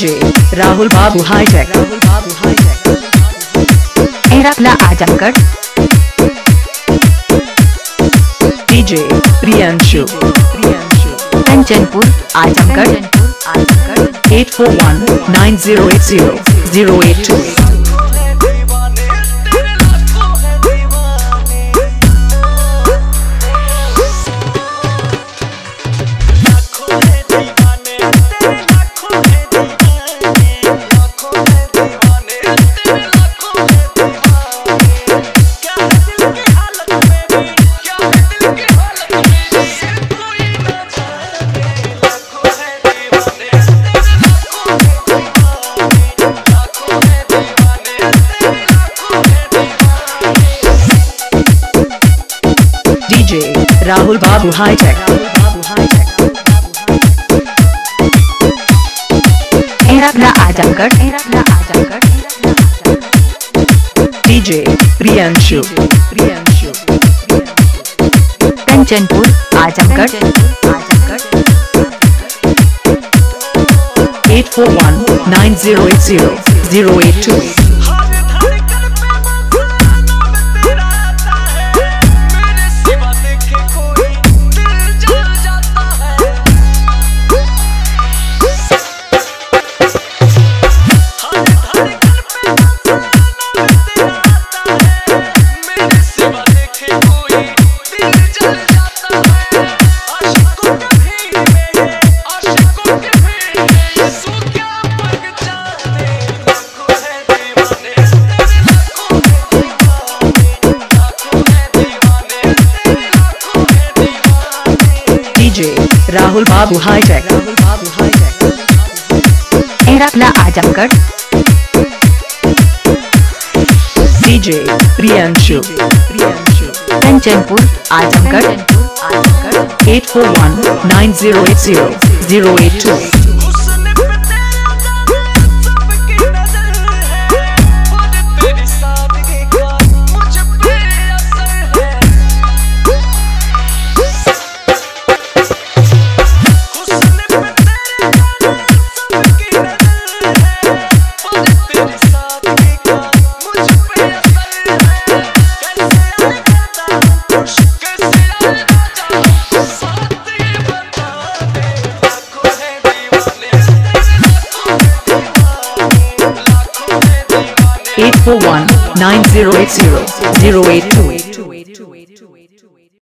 DJ Rahul Babu high tech एरापला Azamgarh DJ Priyanshu Kanchanpur Azamgarh eight four one nine zero eight zero zero eight two DJ Rahul Babu High Tech. एरकला Azamgarh DJ Priyanshu. Azamgarh Azamgarh 841 9080 082. Rahul Babu high tech रखना Azamgarh. Priyanshu. Kanchanpur Azamgarh. Eight four one nine zero eight zero zero eight two. 841 9080 082.